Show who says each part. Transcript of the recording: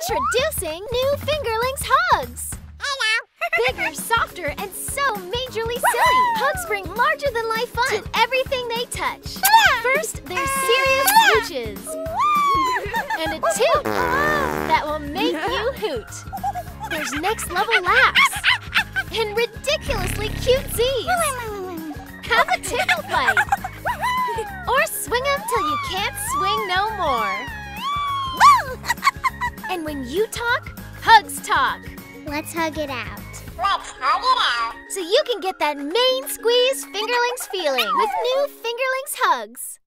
Speaker 1: Introducing new Fingerlings Hugs!
Speaker 2: Hello.
Speaker 1: Bigger, softer, and so majorly silly. Hugs bring larger than life fun to everything they touch. First, they're serious smooches. And a toot that will make you hoot. There's next level laughs. And ridiculously cute Z's. Have a tickle fight. Or swing 'em till you can't swing And when you talk, hugs talk.
Speaker 2: Let's hug it out.
Speaker 3: Let's hug it out.
Speaker 1: So you can get that main squeeze fingerlings feeling with new fingerlings hugs.